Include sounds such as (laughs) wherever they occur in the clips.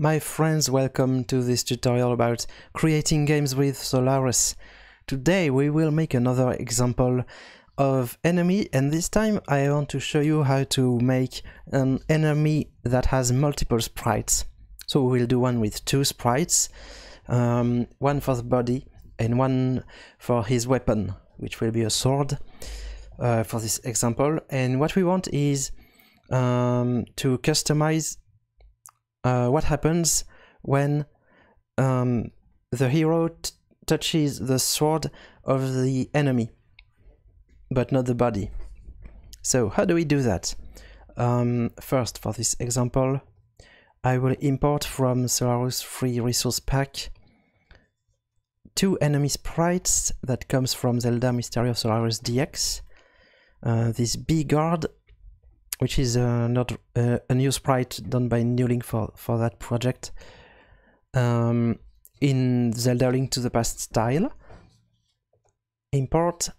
My friends, welcome to this tutorial about creating games with Solarus. Today we will make another example of enemy and this time I want to show you how to make an enemy that has multiple sprites. So we'll do one with two sprites, um, one for the body and one for his weapon, which will be a sword uh, for this example. And what we want is um, to customize uh, what happens when um, the hero touches the sword of the enemy, but not the body. So how do we do that? Um, first, for this example, I will import from Solarus Free Resource Pack two enemy sprites that comes from Zelda Mystery of Solarus DX. Uh, this B-Guard which is uh, not uh, a new sprite done by Newlink for, for that project um, in Zelda Link to the Past style. Import,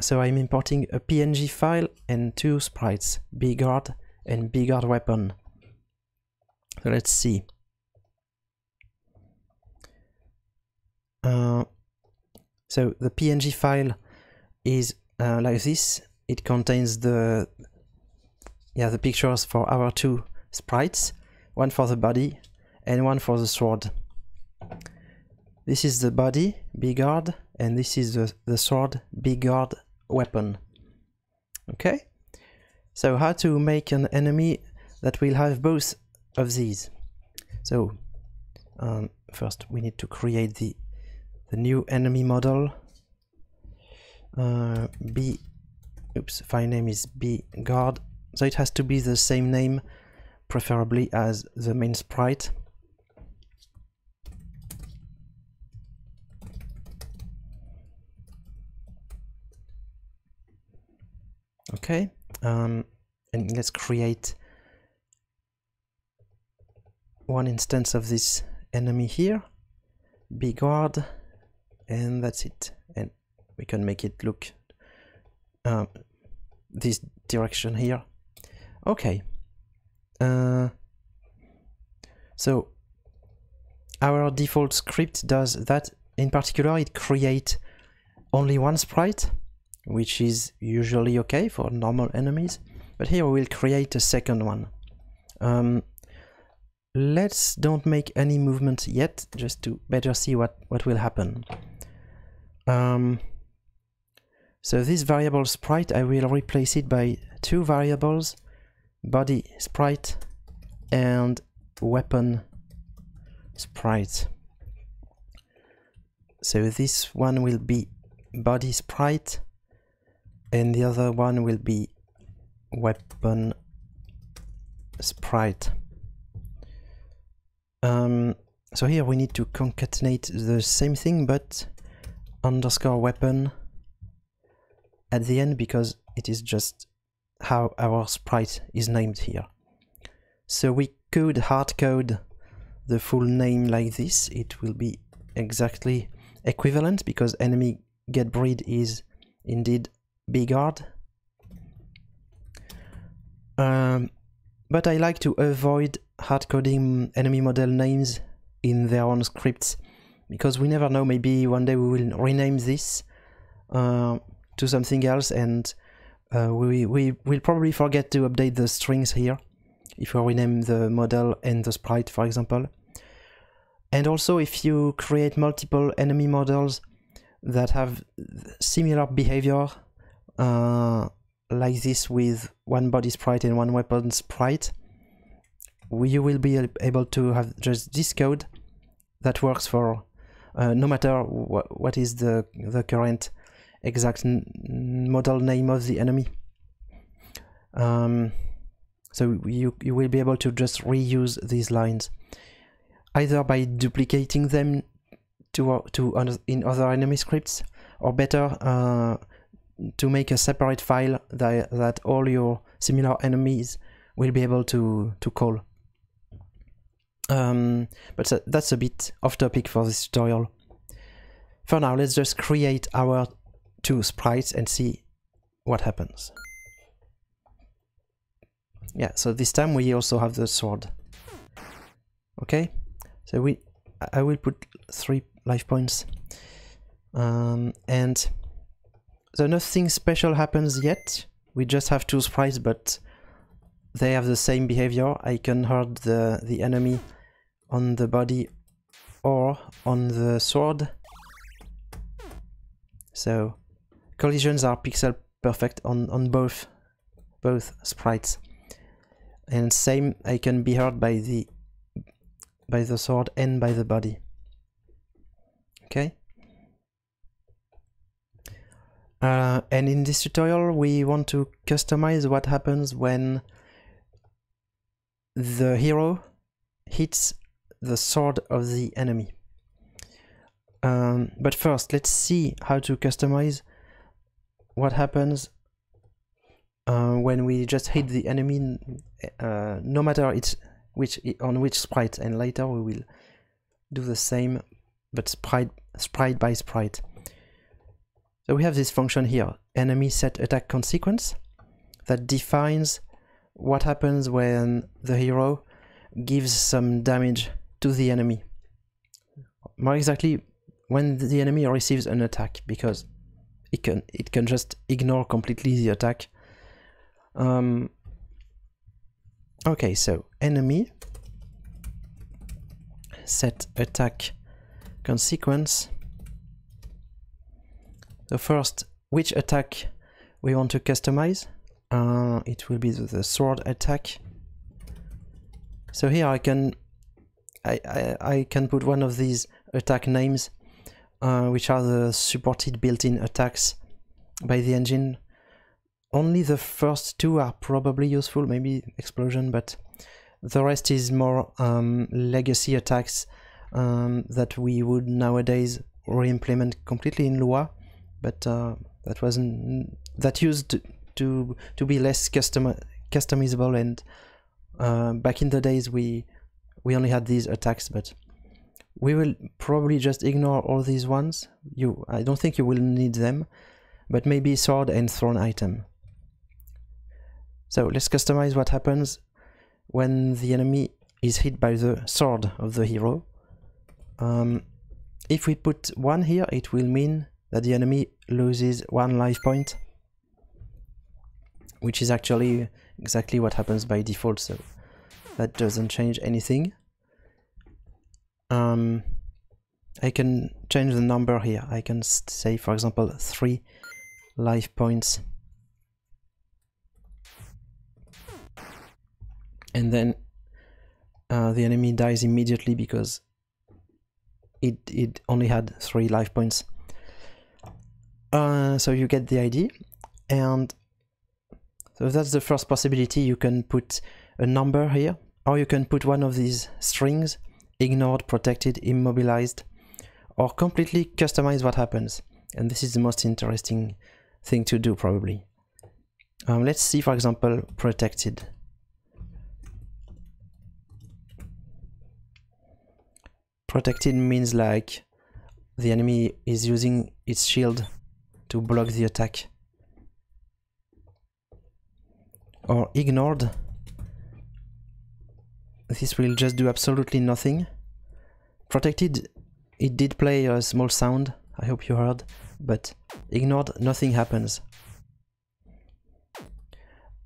so I'm importing a PNG file and two sprites, B-Guard and B-Guard weapon. So let's see. Uh, so the PNG file is uh, like this. It contains the yeah, the pictures for our two sprites, one for the body and one for the sword. This is the body, B-Guard, and this is the, the sword, B-Guard weapon. Okay? So how to make an enemy that will have both of these. So um, first we need to create the, the new enemy model. Uh, B, oops, file name is B-Guard so it has to be the same name, preferably as the main sprite. Okay, um, and let's create one instance of this enemy here, B-Guard, and that's it. And we can make it look um, this direction here. Okay. Uh, so our default script does that. In particular, it creates only one sprite, which is usually okay for normal enemies. But here we will create a second one. Um, let's don't make any movement yet, just to better see what, what will happen. Um, so this variable sprite, I will replace it by two variables body sprite and weapon sprite. So this one will be body sprite and the other one will be weapon sprite. Um, so here we need to concatenate the same thing but underscore weapon at the end because it is just how our sprite is named here. So we could hardcode the full name like this, it will be exactly equivalent because enemy get breed is indeed B-Guard. Um, but I like to avoid hardcoding enemy model names in their own scripts because we never know, maybe one day we will rename this uh, to something else and uh, we, we will probably forget to update the strings here if we rename the model and the sprite for example. And also if you create multiple enemy models that have similar behavior uh, like this with one body sprite and one weapon sprite you will be able to have just this code that works for uh, no matter wh what is the the current exact model name of the enemy. Um, so you, you will be able to just reuse these lines either by duplicating them to, to in other enemy scripts or better uh, to make a separate file that, that all your similar enemies will be able to, to call. Um, but that's a bit off topic for this tutorial. For now, let's just create our two sprites and see what happens. Yeah, so this time we also have the sword. Okay, so we I will put three life points. Um, and so nothing special happens yet. We just have two sprites, but they have the same behavior. I can hurt the, the enemy on the body or on the sword. So collisions are pixel perfect on, on both both sprites. And same I can be hurt by the by the sword and by the body. Okay. Uh, and in this tutorial we want to customize what happens when the hero hits the sword of the enemy. Um, but first let's see how to customize what happens uh, when we just hit the enemy uh, no matter it's which on which sprite and later we will do the same but sprite sprite by sprite. So we have this function here enemy set attack consequence that defines what happens when the hero gives some damage to the enemy. More exactly when the enemy receives an attack because it can it can just ignore completely the attack um, Okay, so enemy set attack consequence. The first, which attack we want to customize? Uh, it will be the sword attack. So here I can I, I, I can put one of these attack names, uh, which are the supported built-in attacks by the engine only the first two are probably useful, maybe explosion, but the rest is more um, legacy attacks um, that we would nowadays re-implement completely in Lua, but uh, that wasn't that used to to be less custom customizable. And uh, back in the days, we we only had these attacks, but we will probably just ignore all these ones. You, I don't think you will need them, but maybe sword and thrown item. So let's customize what happens when the enemy is hit by the sword of the hero. Um, if we put one here, it will mean that the enemy loses one life point, which is actually exactly what happens by default, so that doesn't change anything. Um, I can change the number here. I can say, for example, three life points and then uh, the enemy dies immediately because it it only had three life points. Uh, so you get the idea, and so that's the first possibility. You can put a number here, or you can put one of these strings: ignored, protected, immobilized, or completely customize what happens. And this is the most interesting thing to do, probably. Um, let's see, for example, protected. Protected means like the enemy is using its shield to block the attack. Or ignored. This will just do absolutely nothing. Protected, it did play a small sound, I hope you heard, but ignored, nothing happens.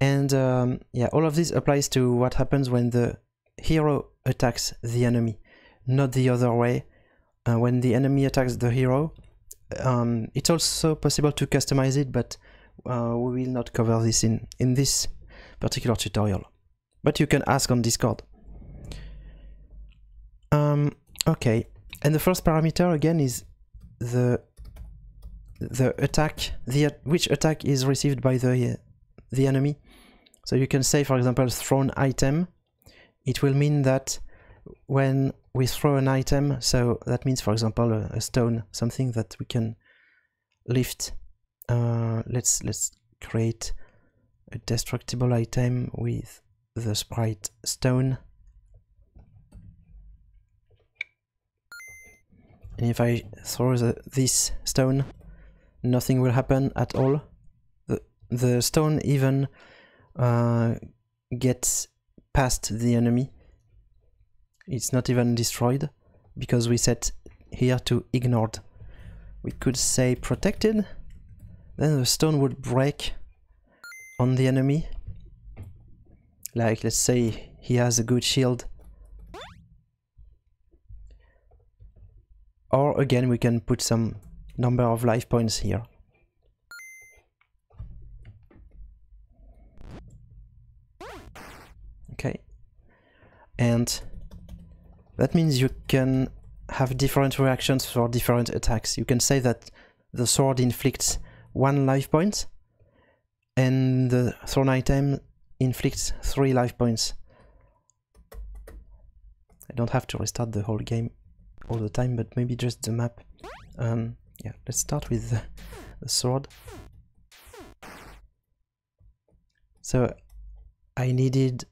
And um, yeah, all of this applies to what happens when the hero attacks the enemy not the other way. Uh, when the enemy attacks the hero, um, it's also possible to customize it, but uh, we will not cover this in, in this particular tutorial. But you can ask on Discord. Um, okay, and the first parameter again is the the attack, the which attack is received by the the enemy. So you can say, for example, thrown item. It will mean that when we throw an item, so that means, for example, a, a stone, something that we can lift. Uh, let's let's create a destructible item with the sprite stone. And if I throw the, this stone, nothing will happen at all. The, the stone even uh, gets past the enemy it's not even destroyed because we set here to ignored. We could say protected, then the stone would break on the enemy. Like, let's say he has a good shield. Or again, we can put some number of life points here. Okay. And that means you can have different reactions for different attacks. You can say that the sword inflicts one life point and the thrown item inflicts three life points. I don't have to restart the whole game all the time, but maybe just the map. Um, yeah, let's start with the, the sword. So I needed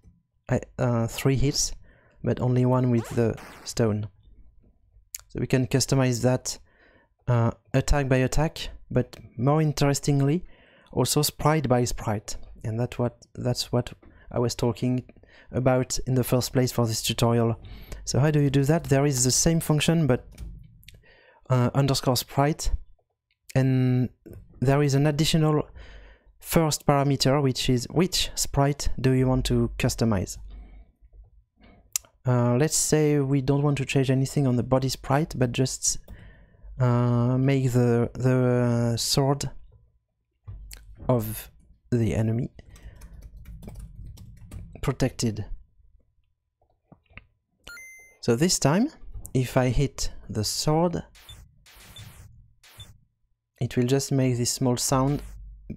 uh, three hits, but only one with the stone. So we can customize that uh, attack by attack, but more interestingly, also sprite by sprite. And that what that's what I was talking about in the first place for this tutorial. So how do you do that? There is the same function, but uh, underscore sprite, and there is an additional first parameter, which is which sprite do you want to customize. Uh, let's say we don't want to change anything on the body sprite, but just uh, make the the sword of the enemy protected. So this time, if I hit the sword, it will just make this small sound,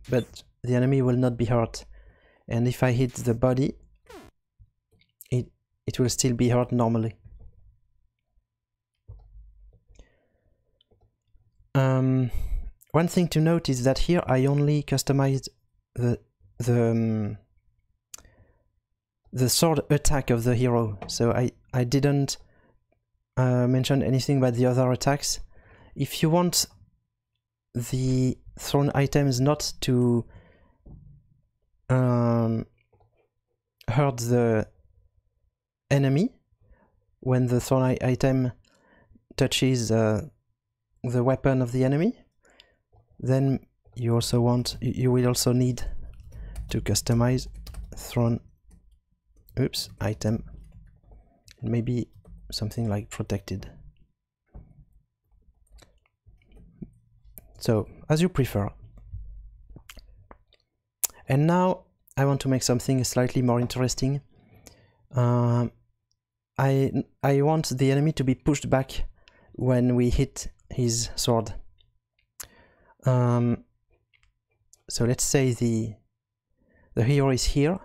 but the enemy will not be hurt. And if I hit the body, it, it will still be hurt normally. Um, one thing to note is that here I only customized the the um, the sword attack of the hero, so I I didn't uh, mention anything about the other attacks. If you want the thrown items not to um, hurt the enemy when the thrown item touches uh, the weapon of the enemy then you also want you will also need to customize thrown oops item. Maybe something like protected. So as you prefer. And now I want to make something slightly more interesting. Uh, I I want the enemy to be pushed back when we hit his sword. Um, so let's say the the hero is here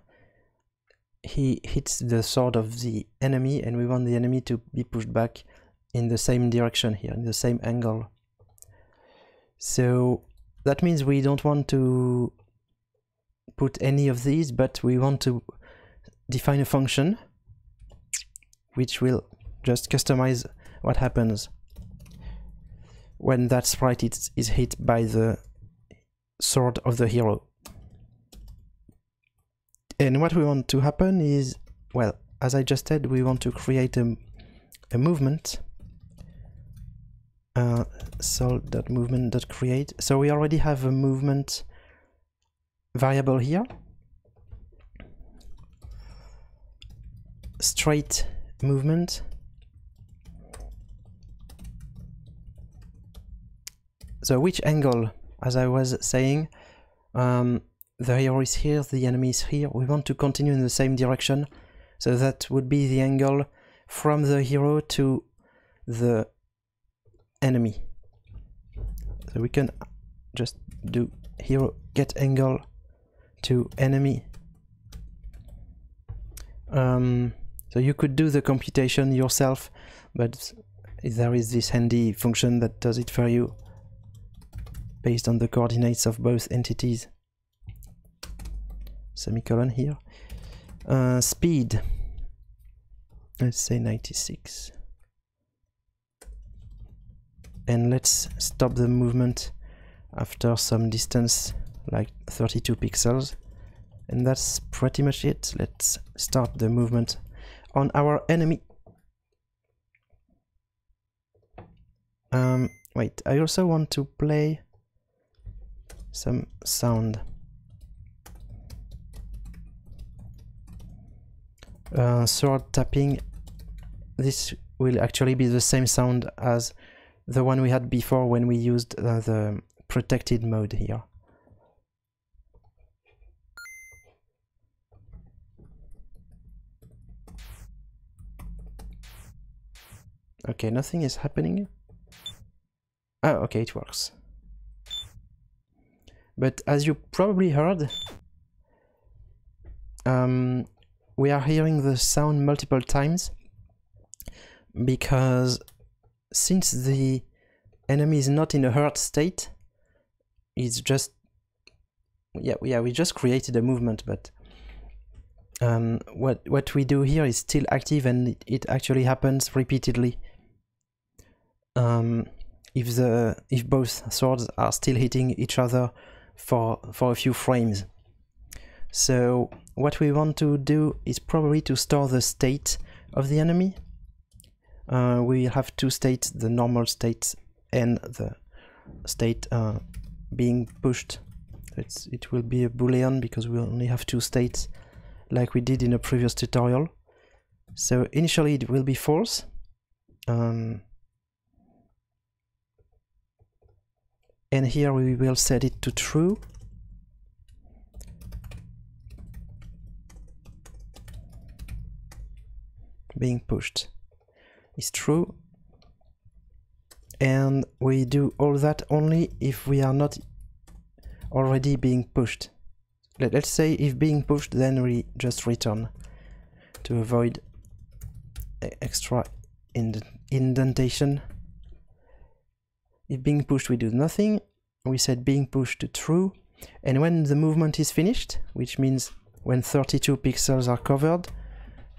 he hits the sword of the enemy and we want the enemy to be pushed back in the same direction here in the same angle so that means we don't want to put any of these but we want to define a function which will just customize what happens when that sprite is, is hit by the sword of the hero. And what we want to happen is, well, as I just said, we want to create a, a movement. Uh, sol.movement.create. So we already have a movement variable here. Straight movement So which angle, as I was saying, um, the hero is here, the enemy is here, we want to continue in the same direction, so that would be the angle from the hero to the enemy. So we can just do hero get angle to enemy. Um, so you could do the computation yourself, but there is this handy function that does it for you based on the coordinates of both entities semicolon here. Uh, speed, let's say 96. And let's stop the movement after some distance, like 32 pixels. And that's pretty much it. Let's start the movement on our enemy. Um, wait, I also want to play some sound. Uh, sword tapping, this will actually be the same sound as the one we had before when we used uh, the protected mode here. Okay, nothing is happening. Oh, okay, it works. But as you probably heard, um, we are hearing the sound multiple times because since the enemy is not in a hurt state, it's just yeah yeah we just created a movement, but um, what what we do here is still active and it, it actually happens repeatedly. Um, if the if both swords are still hitting each other for for a few frames. So what we want to do is probably to store the state of the enemy. Uh, we have two states, the normal state and the state uh, being pushed. It's, it will be a boolean because we only have two states like we did in a previous tutorial. So initially it will be false. Um, and here we will set it to true being pushed. Is true. And we do all that only if we are not already being pushed. Let, us say if being pushed then we just return to avoid extra ind indentation. If being pushed we do nothing. We set being pushed to true. And when the movement is finished which means when 32 pixels are covered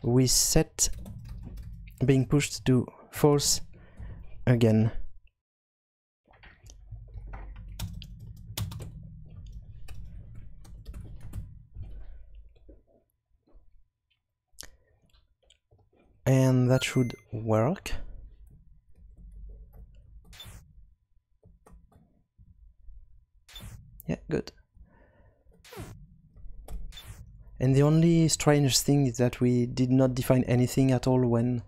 we set being pushed to false again and that should work Yeah, good. And the only strange thing is that we did not define anything at all when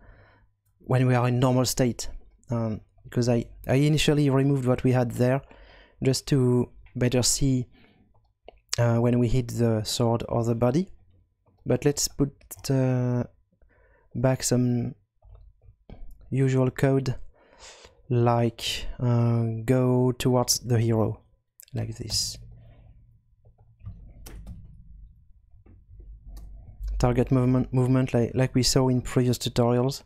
when we are in normal state. Um, because I, I initially removed what we had there just to better see uh, when we hit the sword or the body. But let's put uh, back some usual code like uh, go towards the hero like this. Target movement, movement like, like we saw in previous tutorials.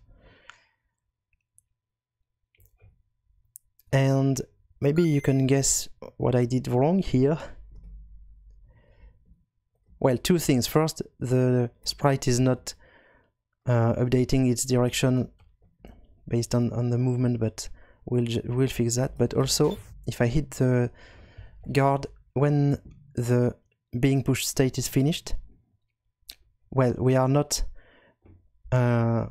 And maybe you can guess what I did wrong here. Well, two things. First, the sprite is not uh, updating its direction based on, on the movement, but we'll, we'll fix that. But also, if I hit the guard when the being pushed state is finished well we are not uh,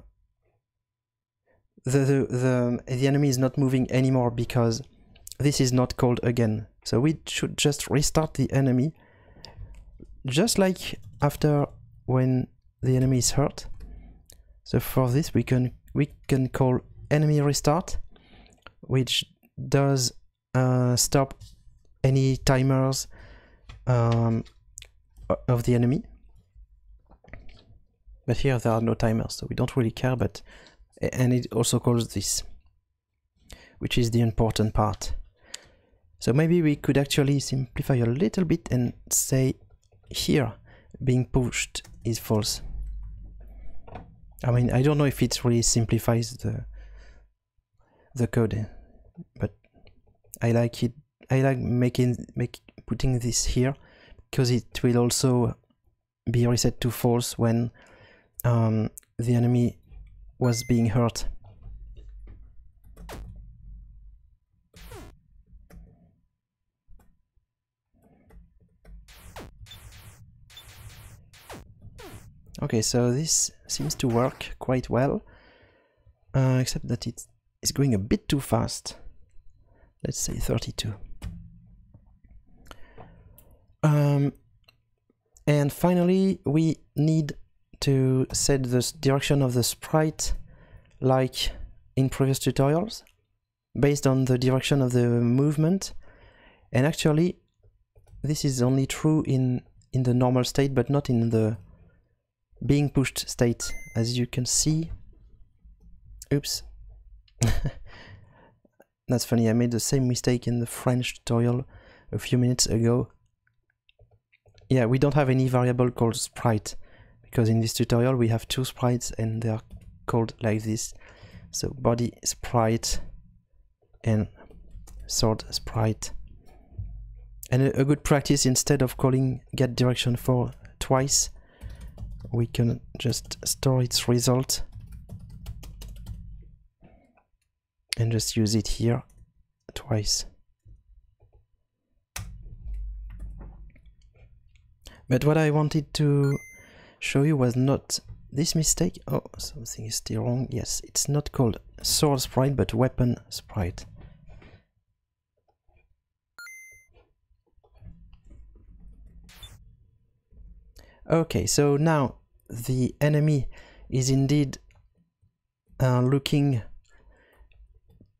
the, the the the enemy is not moving anymore because this is not called again. So we should just restart the enemy. Just like after when the enemy is hurt. So for this we can we can call enemy restart which does uh, stop any timers um, of the enemy. But here there are no timers, so we don't really care, but and it also calls this, which is the important part. So maybe we could actually simplify a little bit and say here being pushed is false. I mean, I don't know if it really simplifies the the code, but I like it I like making make putting this here because it will also be reset to false when um, the enemy was being hurt. Okay, so this seems to work quite well, uh, except that it is going a bit too fast. let's say 32. Um, and finally, we need to set the direction of the sprite like in previous tutorials based on the direction of the movement. And actually this is only true in in the normal state but not in the being pushed state as you can see. Oops. (laughs) That's funny I made the same mistake in the French tutorial a few minutes ago. Yeah we don't have any variable called sprite because in this tutorial we have two sprites and they are called like this. So body sprite and sword sprite. And a, a, good practice instead of calling get direction for twice we can just store its result and just use it here twice. But what I wanted to show you was not this mistake. Oh, something is still wrong. Yes, it's not called sword sprite, but weapon sprite. Okay, so now the enemy is indeed uh, looking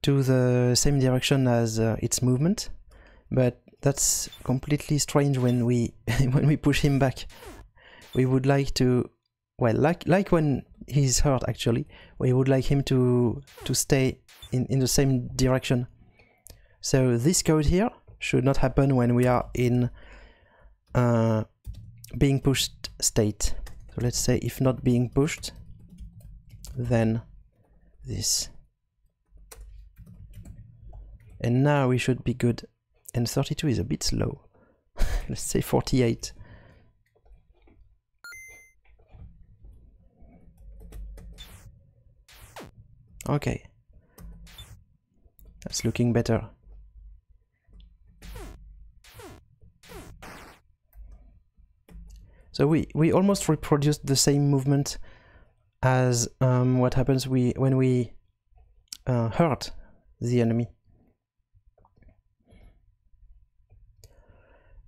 to the same direction as uh, its movement, but that's completely strange when we (laughs) when we push him back we would like to well like like when he's hurt actually we would like him to to stay in in the same direction. So this code here should not happen when we are in uh, being pushed state. So let's say if not being pushed then this. And now we should be good. And 32 is a bit slow. (laughs) Let's say 48 Okay. That's looking better. So we, we almost reproduced the same movement as um, what happens we when we uh, hurt the enemy.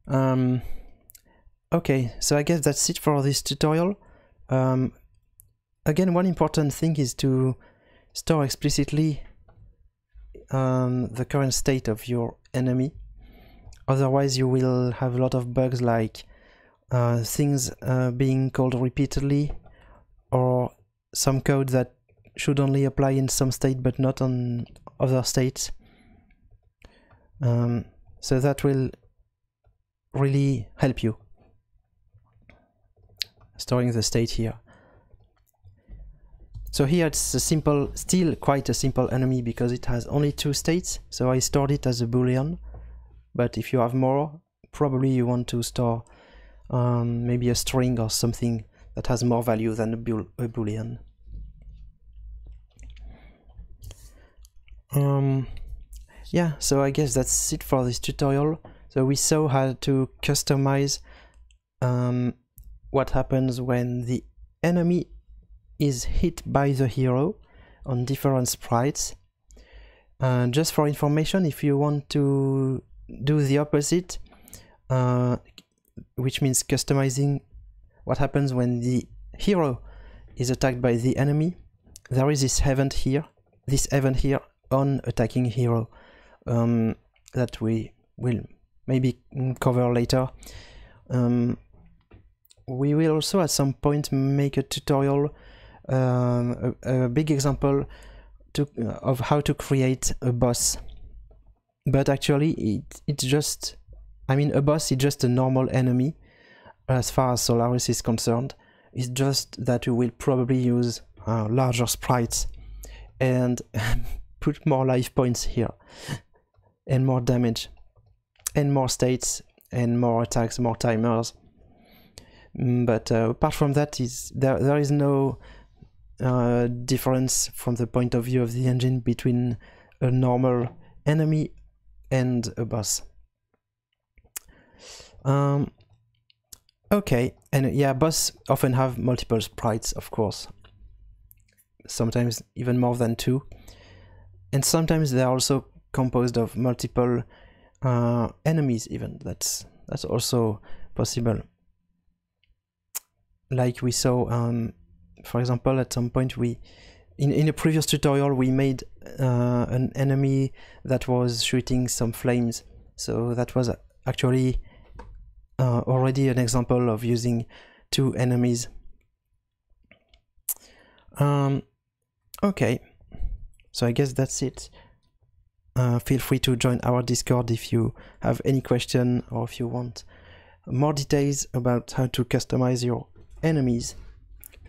Um, okay, so I guess that's it for this tutorial. Um, again, one important thing is to store explicitly um, the current state of your enemy. Otherwise you will have a lot of bugs like uh, things uh, being called repeatedly or some code that should only apply in some state but not on other states. Um, so that will really help you storing the state here. So here it's a simple, still quite a simple enemy because it has only two states. So I stored it as a boolean. But if you have more, probably you want to store um, maybe a string or something that has more value than a, bool a boolean. Um, yeah, so I guess that's it for this tutorial. So we saw how to customize um, what happens when the enemy is hit by the hero on different sprites. Uh, just for information, if you want to do the opposite, uh, which means customizing what happens when the hero is attacked by the enemy, there is this event here, this event here on attacking hero um, that we will maybe cover later. Um, we will also at some point make a tutorial um, a, a, big example to, uh, of how to create a boss. But actually, it, it's just, I mean, a boss is just a normal enemy as far as Solarus is concerned. It's just that you will probably use uh, larger sprites and (laughs) put more life points here (laughs) and more damage and more states and more attacks, more timers. Mm, but uh, apart from that, is there there is no uh, difference from the point of view of the engine between a normal enemy and a boss. Um, okay, and yeah, boss often have multiple sprites, of course. Sometimes even more than two. And sometimes they're also composed of multiple uh, enemies even that's that's also possible like we saw um, for example at some point we in, in a previous tutorial we made uh, an enemy that was shooting some flames. So that was actually uh, already an example of using two enemies. Um, okay. So I guess that's it. Uh, feel free to join our discord if you have any question or if you want more details about how to customize your enemies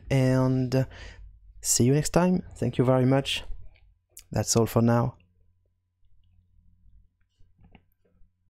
and see you next time. Thank you very much. That's all for now